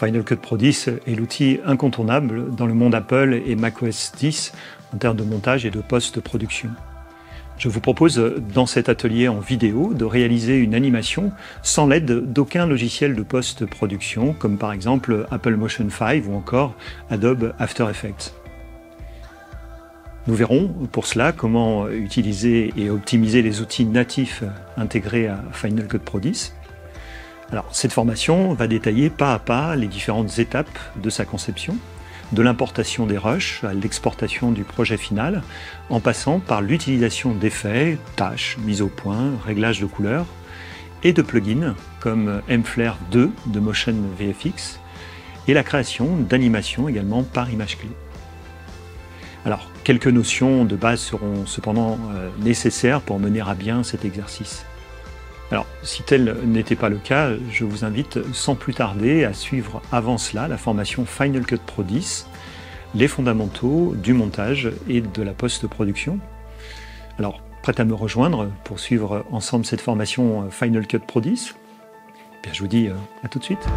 Final Cut Pro 10 est l'outil incontournable dans le monde Apple et macOS 10 en termes de montage et de post-production. Je vous propose dans cet atelier en vidéo de réaliser une animation sans l'aide d'aucun logiciel de post-production comme par exemple Apple Motion 5 ou encore Adobe After Effects. Nous verrons pour cela comment utiliser et optimiser les outils natifs intégrés à Final Cut Pro 10. Cette formation va détailler pas à pas les différentes étapes de sa conception, de l'importation des rushs à l'exportation du projet final, en passant par l'utilisation d'effets, tâches, mises au point, réglages de couleurs, et de plugins comme MFlare 2 de Motion VFX, et la création d'animations également par image clé. Alors, quelques notions de base seront cependant euh, nécessaires pour mener à bien cet exercice. Alors, si tel n'était pas le cas, je vous invite sans plus tarder à suivre avant cela la formation Final Cut Pro 10, les fondamentaux du montage et de la post-production. Alors, prêt à me rejoindre pour suivre ensemble cette formation Final Cut Pro 10 Bien, je vous dis euh, à tout de suite.